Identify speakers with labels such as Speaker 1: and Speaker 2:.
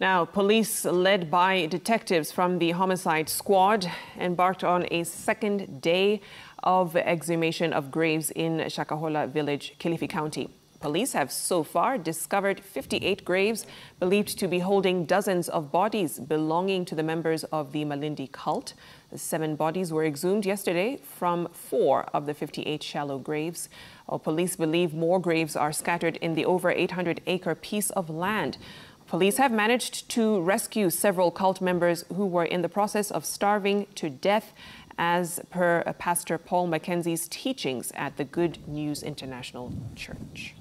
Speaker 1: Now, police led by detectives from the homicide squad embarked on a second day of exhumation of graves in Shakahola village, Kilifi County. Police have so far discovered 58 graves believed to be holding dozens of bodies belonging to the members of the Malindi cult. The seven bodies were exhumed yesterday from four of the 58 shallow graves. Well, police believe more graves are scattered in the over 800 acre piece of land. Police have managed to rescue several cult members who were in the process of starving to death as per Pastor Paul Mackenzie's teachings at the Good News International Church.